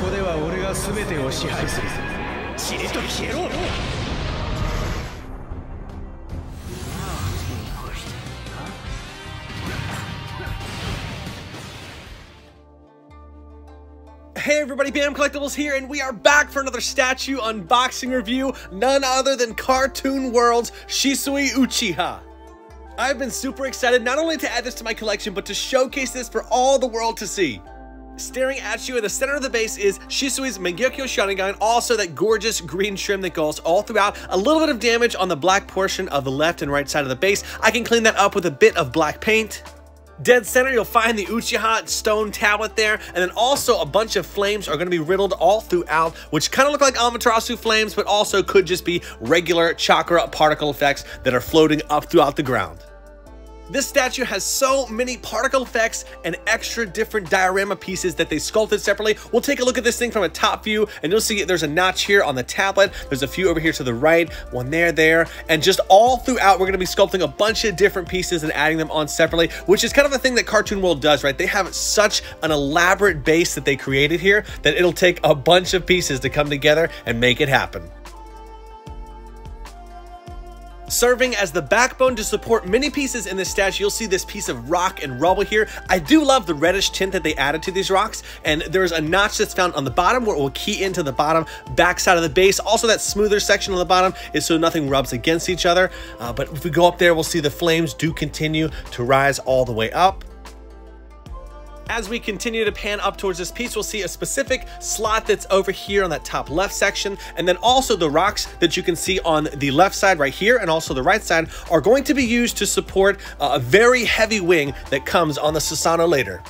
こでは俺が全てを支配するしれっと消えろ Hey everybody, Bam Collectibles here, and we are back for another statue unboxing review, none other than Cartoon World's Shisui Uchiha. I've been super excited not only to add this to my collection, but to showcase this for all the world to see. Staring at you in the center of the base is Shisui's Mangekyo Sharingan, also that gorgeous green trim that goes all throughout. A little bit of damage on the black portion of the left and right side of the base. I can clean that up with a bit of black paint. Dead center, you'll find the Uchiha stone tablet there, and then also a bunch of flames are going to be riddled all throughout, which kind of look like Amaterasu flames, but also could just be regular chakra particle effects that are floating up throughout the ground. This statue has so many particle effects and extra different diorama pieces that they sculpted separately. We'll take a look at this thing from a top view and you'll see there's a notch here on the tablet. There's a few over here to the right, one there, there, and just all throughout we're gonna be sculpting a bunch of different pieces and adding them on separately, which is kind of the thing that Cartoon World does, right? They have such an elaborate base that they created here that it'll take a bunch of pieces to come together and make it happen. Serving as the backbone to support many pieces in this statue, you'll see this piece of rock and rubble here. I do love the reddish tint that they added to these rocks, and there's a notch that's found on the bottom where it will key into the bottom back side of the base. Also, that smoother section on the bottom is so nothing rubs against each other. Uh, but if we go up there, we'll see the flames do continue to rise all the way up. As we continue to pan up towards this piece, we'll see a specific slot that's over here on that top left section, and then also the rocks that you can see on the left side right here and also the right side are going to be used to support uh, a very heavy wing that comes on the Susanoo later.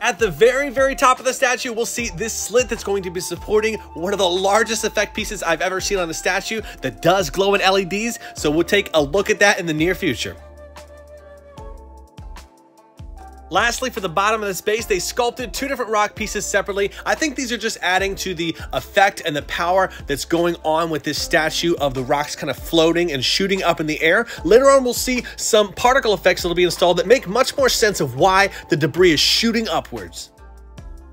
At the very, very top of the statue, we'll see this slit that's going to be supporting one of the largest effect pieces I've ever seen on a statue that does glow in LEDs, so we'll take a look at that in the near future. Lastly, for the bottom of this base, they sculpted two different rock pieces separately. I think these are just adding to the effect and the power that's going on with this statue of the rocks kind of floating and shooting up in the air. Later on, we'll see some particle effects that'll be installed that make much more sense of why the debris is shooting upwards.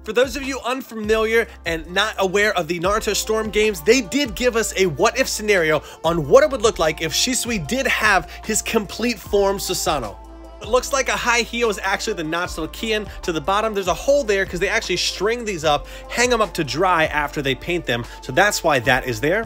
For those of you unfamiliar and not aware of the Naruto Storm games, they did give us a what if scenario on what it would look like if Shisui did have his complete form Susanoo. It looks like a high heel is actually the notch that'll key in to the bottom. There's a hole there because they actually string these up, hang them up to dry after they paint them. So that's why that is there.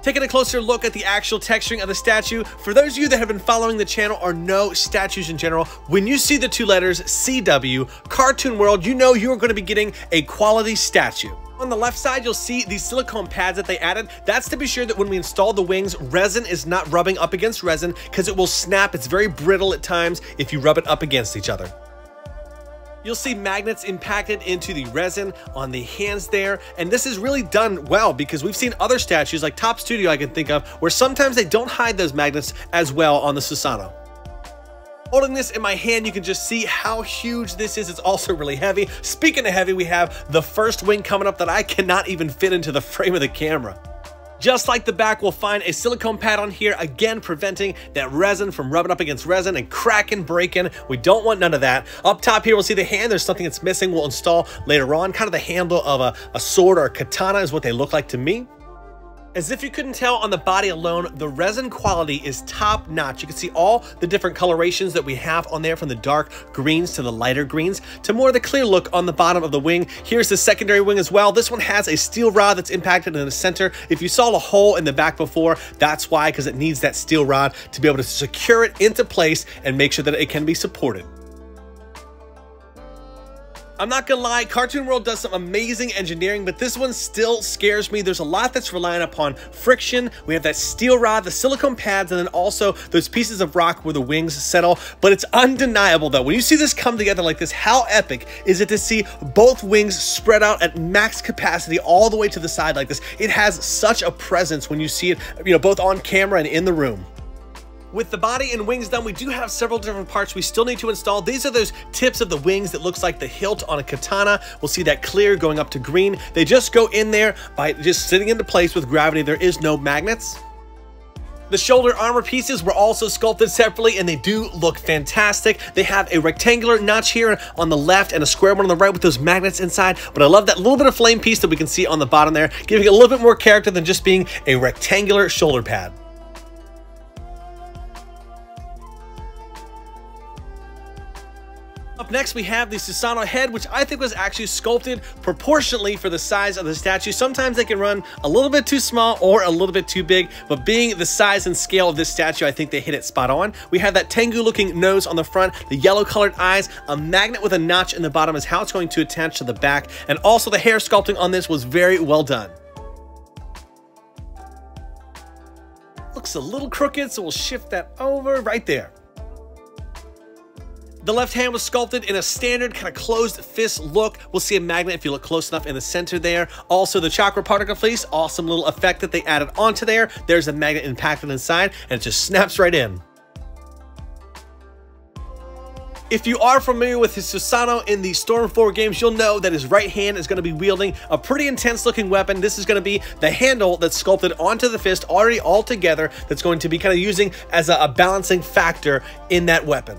Taking a closer look at the actual texturing of the statue, for those of you that have been following the channel or know statues in general, when you see the two letters CW, Cartoon World, you know you're going to be getting a quality statue. On the left side, you'll see these silicone pads that they added. That's to be sure that when we install the wings, resin is not rubbing up against resin because it will snap. It's very brittle at times if you rub it up against each other. You'll see magnets impacted into the resin on the hands there. And this is really done well because we've seen other statues like Top Studio I can think of where sometimes they don't hide those magnets as well on the Susanoo. Holding this in my hand, you can just see how huge this is. It's also really heavy. Speaking of heavy, we have the first wing coming up that I cannot even fit into the frame of the camera. Just like the back, we'll find a silicone pad on here, again preventing that resin from rubbing up against resin and cracking, breaking. We don't want none of that. Up top here, we'll see the hand. There's something that's missing. We'll install later on. Kind of the handle of a, a sword or a katana is what they look like to me. As if you couldn't tell on the body alone, the resin quality is top notch. You can see all the different colorations that we have on there from the dark greens to the lighter greens to more of the clear look on the bottom of the wing. Here's the secondary wing as well. This one has a steel rod that's impacted in the center. If you saw a hole in the back before, that's why, because it needs that steel rod to be able to secure it into place and make sure that it can be supported. I'm not gonna lie, Cartoon World does some amazing engineering, but this one still scares me. There's a lot that's relying upon friction. We have that steel rod, the silicone pads, and then also those pieces of rock where the wings settle. But it's undeniable though, when you see this come together like this, how epic is it to see both wings spread out at max capacity all the way to the side like this? It has such a presence when you see it, you know, both on camera and in the room. With the body and wings done, we do have several different parts we still need to install. These are those tips of the wings that looks like the hilt on a katana. We'll see that clear going up to green. They just go in there by just sitting into place with gravity. There is no magnets. The shoulder armor pieces were also sculpted separately and they do look fantastic. They have a rectangular notch here on the left and a square one on the right with those magnets inside, but I love that little bit of flame piece that we can see on the bottom there, giving it a little bit more character than just being a rectangular shoulder pad. Up next, we have the Susanoo head, which I think was actually sculpted proportionately for the size of the statue. Sometimes they can run a little bit too small or a little bit too big, but being the size and scale of this statue, I think they hit it spot on. We have that Tengu looking nose on the front, the yellow colored eyes, a magnet with a notch in the bottom is how it's going to attach to the back, and also the hair sculpting on this was very well done. Looks a little crooked, so we'll shift that over right there. The left hand was sculpted in a standard kind of closed fist look. We'll see a magnet if you look close enough in the center there. Also, the chakra particle fleece, awesome little effect that they added onto there. There's a magnet impacted inside, and it just snaps right in. If you are familiar with his Susanoo in the Storm 4 games, you'll know that his right hand is going to be wielding a pretty intense looking weapon. This is going to be the handle that's sculpted onto the fist already all together that's going to be kind of using as a, a balancing factor in that weapon.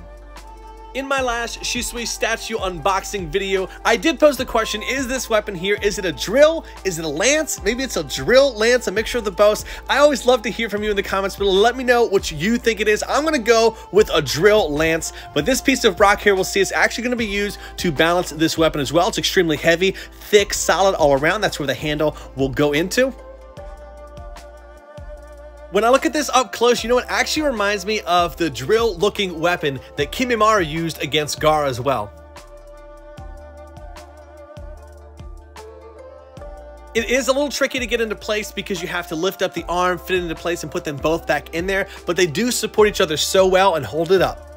In my last Shisui statue unboxing video, I did pose the question, is this weapon here, is it a drill? Is it a lance? Maybe it's a drill, lance, a mixture of the both. I always love to hear from you in the comments below. Let me know what you think it is. I'm gonna go with a drill lance, but this piece of rock here we'll see is actually gonna be used to balance this weapon as well. It's extremely heavy, thick, solid all around. That's where the handle will go into. When I look at this up close, you know what actually reminds me of the drill looking weapon that Kimimaro used against Gaara as well. It is a little tricky to get into place because you have to lift up the arm, fit it into place, and put them both back in there, but they do support each other so well and hold it up.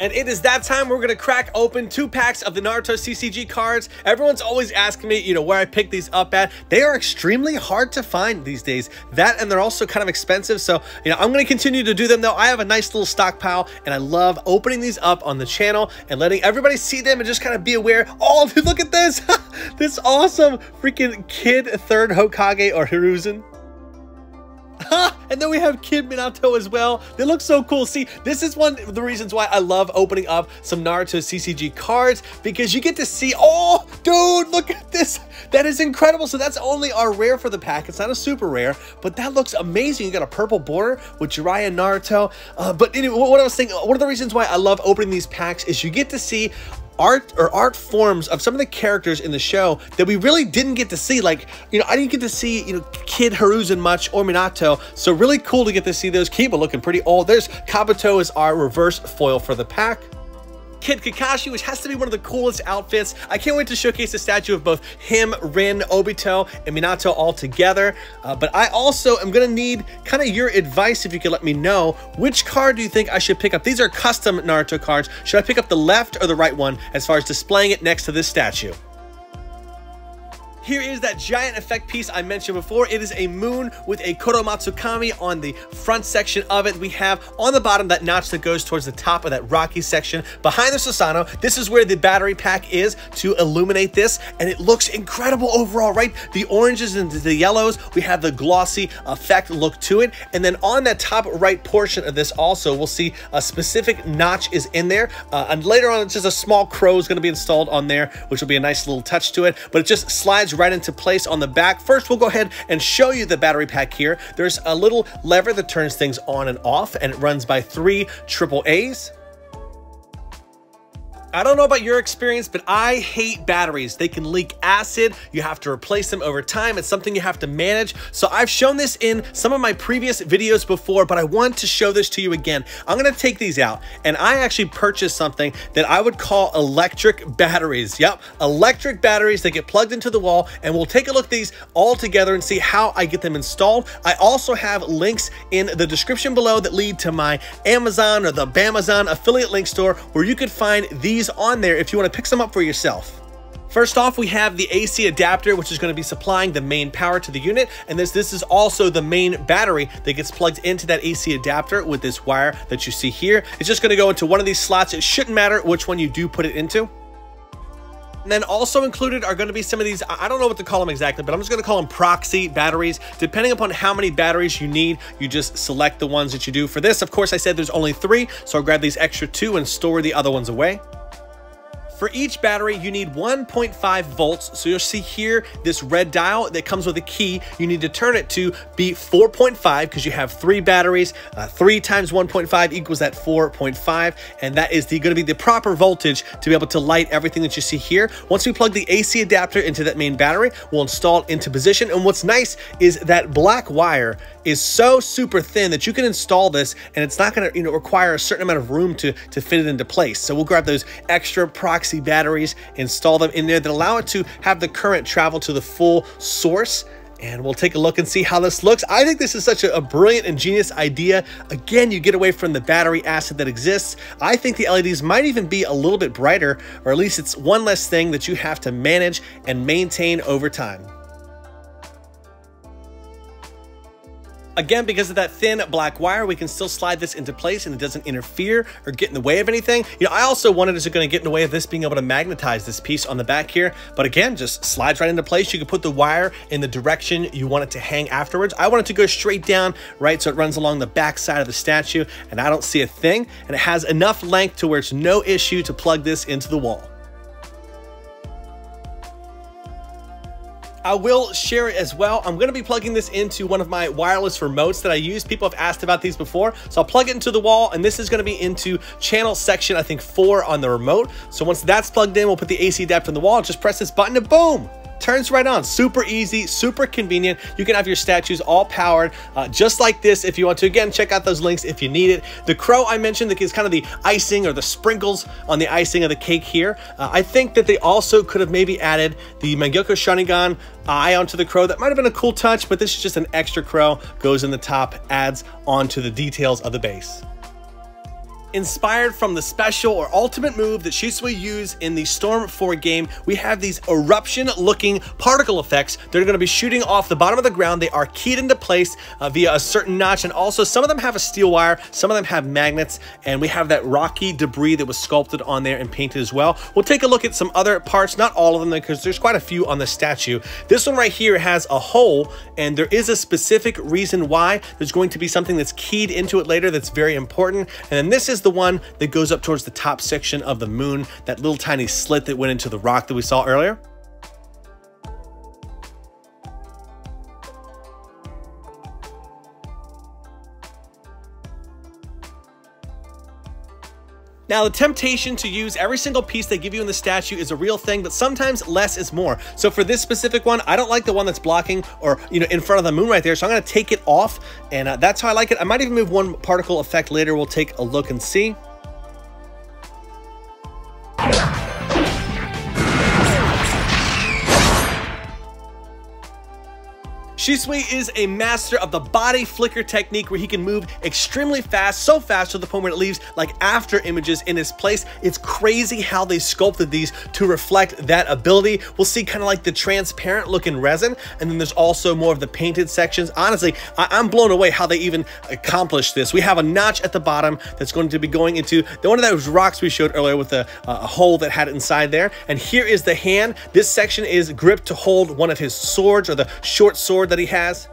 And it is that time we're going to crack open two packs of the Naruto CCG cards. Everyone's always asking me, you know, where I pick these up at. They are extremely hard to find these days. That and they're also kind of expensive. So, you know, I'm going to continue to do them though. I have a nice little stockpile and I love opening these up on the channel and letting everybody see them and just kind of be aware. Oh, dude, look at this. this awesome freaking kid third Hokage or Hiruzen. And then we have Kid Minato as well. They look so cool. See, this is one of the reasons why I love opening up some Naruto CCG cards because you get to see, oh, dude, look at this. That is incredible. So that's only our rare for the pack. It's not a super rare, but that looks amazing. You got a purple border with Jiraiya and Naruto. Uh, but anyway, what I was saying, one of the reasons why I love opening these packs is you get to see art or art forms of some of the characters in the show that we really didn't get to see. Like, you know, I didn't get to see, you know, Kid Hiruzen much or Minato. So really cool to get to see those. Kiba looking pretty old. There's Kabuto is our reverse foil for the pack. Kid Kakashi, which has to be one of the coolest outfits. I can't wait to showcase the statue of both him, Rin, Obito, and Minato all together. Uh, but I also am going to need kind of your advice if you could let me know. Which card do you think I should pick up? These are custom Naruto cards. Should I pick up the left or the right one as far as displaying it next to this statue? Here is that giant effect piece I mentioned before. It is a moon with a Kotoamatsukami on the front section of it. We have on the bottom that notch that goes towards the top of that rocky section. Behind the Susanoo, this is where the battery pack is to illuminate this, and it looks incredible overall, right? The oranges and the yellows, we have the glossy effect look to it. And then on that top right portion of this also, we'll see a specific notch is in there. Uh, and later on, it's just a small crow is going to be installed on there, which will be a nice little touch to it. But it just slides slides right into place on the back. First, we'll go ahead and show you the battery pack here. There's a little lever that turns things on and off, and it runs by three triple A's. I don't know about your experience, but I hate batteries. They can leak acid. You have to replace them over time. It's something you have to manage. So I've shown this in some of my previous videos before, but I want to show this to you again. I'm gonna take these out and I actually purchased something that I would call electric batteries. Yep, electric batteries that get plugged into the wall and we'll take a look at these all together and see how I get them installed. I also have links in the description below that lead to my Amazon or the Bamazon affiliate link store where you could find these these on there if you want to pick some up for yourself. First off, we have the AC adapter, which is going to be supplying the main power to the unit. And this, this is also the main battery that gets plugged into that AC adapter with this wire that you see here. It's just going to go into one of these slots. It shouldn't matter which one you do put it into. And then also included are going to be some of these, I don't know what to call them exactly, but I'm just going to call them proxy batteries. Depending upon how many batteries you need, you just select the ones that you do. For this, of course, I said there's only three, so I'll grab these extra two and store the other ones away. For each battery, you need 1.5 volts. So you'll see here this red dial that comes with a key. You need to turn it to be 4.5 because you have three batteries. Uh, three times 1.5 equals that 4.5. And that is the going to be the proper voltage to be able to light everything that you see here. Once we plug the AC adapter into that main battery, we'll install it into position. And what's nice is that black wire is so super thin that you can install this and it's not going to you know require a certain amount of room to to fit it into place so we'll grab those extra proxy batteries, install them in there that allow it to have the current travel to the full source and we'll take a look and see how this looks. I think this is such a, a, brilliant and genius idea. Again, you get away from the battery acid that exists. I think the LEDs might even be a little bit brighter, or at least it's one less thing that you have to manage and maintain over time. Again, because of that thin black wire, we can still slide this into place and it doesn't interfere or get in the way of anything. You know, I also wondered, is it going to get in the way of this being able to magnetize this piece on the back here? But again, just slides right into place. You can put the wire in the direction you want it to hang afterwards. I want it to go straight down, right? So it runs along the back side of the statue and I don't see a thing. And it has enough length to where it's no issue to plug this into the wall. I will share it as well. I'm to be plugging this into one of my wireless remotes that I use. People have asked about these before. So I'll plug it into the wall and this is to be into channel section, I think four on the remote. So once that's plugged in, we'll put the AC adapter in the wall, just press this button and boom, turns right on. Super easy, super convenient. You can have your statues all powered uh, just like this if you want to. Again, check out those links if you need it. The crow I mentioned is kind of the icing or the sprinkles on the icing of the cake here. Uh, I think that they also could have maybe added the Mangekyo Sharingan eye onto the crow. That might have been a cool touch, but this is just an extra crow, goes in the top, adds onto the details of the base inspired from the special or ultimate move that Shisui used in the Storm 4 game, we have these eruption-looking particle effects that are going to be shooting off the bottom of the ground. They are keyed into place uh, via a certain notch, and also some of them have a steel wire, some of them have magnets, and we have that rocky debris that was sculpted on there and painted as well. We'll take a look at some other parts, not all of them, because there's quite a few on the statue. This one right here has a hole, and there is a specific reason why. There's going to be something that's keyed into it later that's very important, and then this is is the one that goes up towards the top section of the moon, that little tiny slit that went into the rock that we saw earlier. Now, the temptation to use every single piece they give you in the statue is a real thing, but sometimes less is more. So for this specific one, I don't like the one that's blocking or, you know, in front of the moon right there. So I'm to take it off and uh, that's how I like it. I might even move one particle effect later. We'll take a look and see. Shisui is a master of the body flicker technique where he can move extremely fast, so fast to the point where it leaves like after images in his place. It's crazy how they sculpted these to reflect that ability. We'll see kind of like the transparent looking resin, and then there's also more of the painted sections. Honestly, I am blown away how they even accomplished this. We have a notch at the bottom that's going to be going into the one of those rocks we showed earlier with a, a hole that had it inside there. And here is the hand. This section is gripped to hold one of his swords or the short sword that he has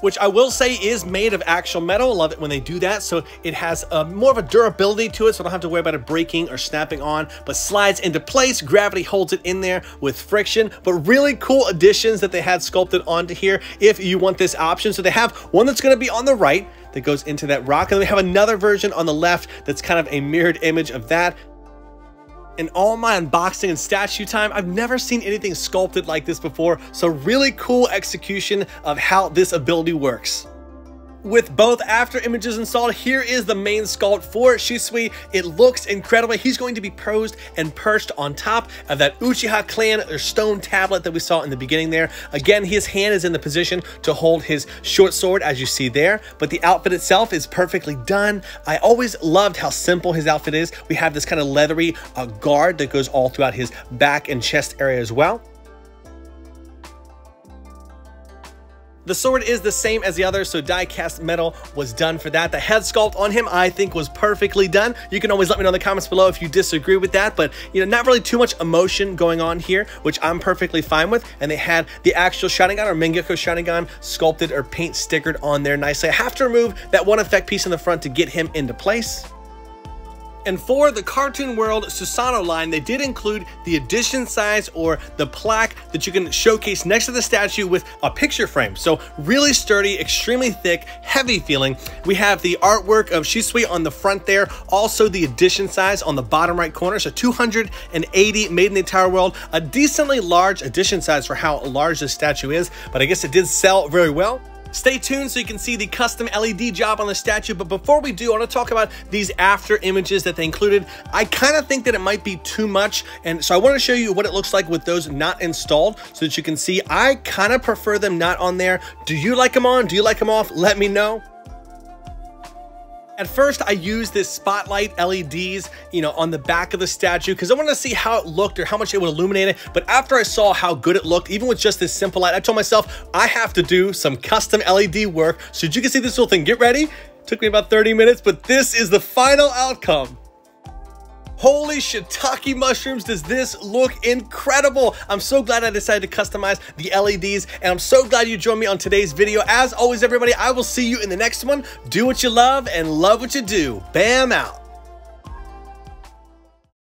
which I will say is made of actual metal. I love it when they do that. So it has a, more of a durability to it, so I don't have to worry about it breaking or snapping on, but slides into place. Gravity holds it in there with friction, but really cool additions that they had sculpted onto here if you want this option. So they have one that's gonna be on the right that goes into that rock, and then we have another version on the left that's kind of a mirrored image of that in all my unboxing and statue time, I've never seen anything sculpted like this before, so really cool execution of how this ability works. With both after images installed, here is the main sculpt for Shisui. It looks incredible. He's going to be posed and perched on top of that Uchiha clan or stone tablet that we saw in the beginning there. Again, his hand is in the position to hold his short sword as you see there, but the outfit itself is perfectly done. I always loved how simple his outfit is. We have this kind of leathery uh, guard that goes all throughout his back and chest area as well. The sword is the same as the other, so die-cast metal was done for that. The head sculpt on him, I think, was perfectly done. You can always let me know in the comments below if you disagree with that, but you know, not really too much emotion going on here, which I'm perfectly fine with. And they had the actual Sharingan or Mangekyo Sharingan sculpted or paint stickered on there nicely. I have to remove that one effect piece in the front to get him into place. And for the Cartoon World Susanoo line, they did include the edition size or the plaque that you can showcase next to the statue with a picture frame. So really sturdy, extremely thick, heavy feeling. We have the artwork of Shisui on the front there, also the edition size on the bottom right corner. So 280 made in the entire world, a decently large edition size for how large this statue is, but I guess it did sell very well. Stay tuned so you can see the custom LED job on the statue, but before we do, I want to talk about these after images that they included. I kind of think that it might be too much, and so I want to show you what it looks like with those not installed so that you can see I kind of prefer them not on there. Do you like them on? Do you like them off? Let me know. At first, I used this spotlight LEDs, you know, on the back of the statue because I wanted to see how it looked or how much it would illuminate it. But after I saw how good it looked, even with just this simple light, I told myself I have to do some custom LED work so you can see this little thing. Get ready. Took me about 30 minutes, but this is the final outcome. Holy shiitake mushrooms, does this look incredible? I'm so glad I decided to customize the LEDs, and I'm so glad you joined me on today's video. As always, everybody, I will see you in the next one. Do what you love and love what you do. Bam out.